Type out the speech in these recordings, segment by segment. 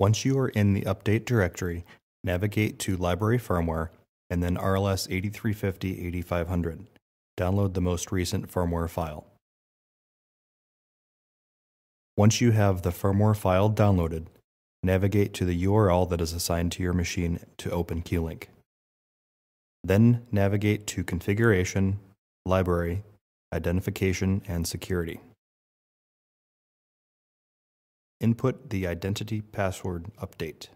Once you are in the update directory, navigate to Library Firmware and then RLS 8350 8500. Download the most recent firmware file. Once you have the firmware file downloaded, navigate to the URL that is assigned to your machine to open QLink. Then navigate to Configuration, Library, Identification, and Security. Input the identity password update.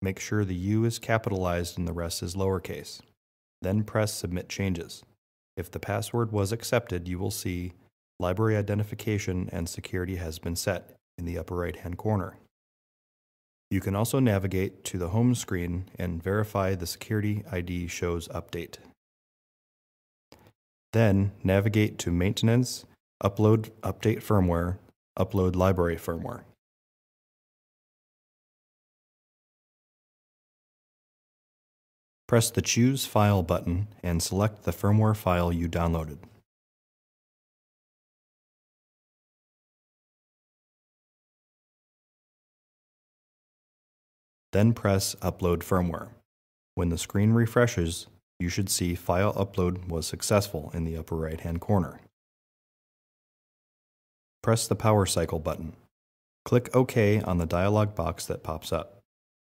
Make sure the U is capitalized and the rest is lowercase. Then press Submit Changes. If the password was accepted, you will see Library Identification and Security has been set in the upper right hand corner. You can also navigate to the home screen and verify the security ID shows update. Then navigate to Maintenance, Upload Update Firmware, Upload Library Firmware. Press the Choose File button and select the firmware file you downloaded. Then press Upload Firmware. When the screen refreshes, you should see File Upload was successful in the upper right hand corner. Press the Power Cycle button. Click OK on the dialog box that pops up.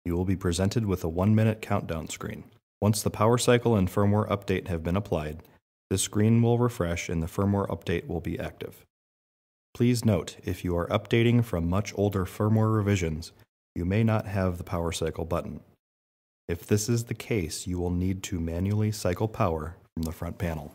You will be presented with a one minute countdown screen. Once the power cycle and firmware update have been applied, the screen will refresh and the firmware update will be active. Please note, if you are updating from much older firmware revisions, you may not have the power cycle button. If this is the case, you will need to manually cycle power from the front panel.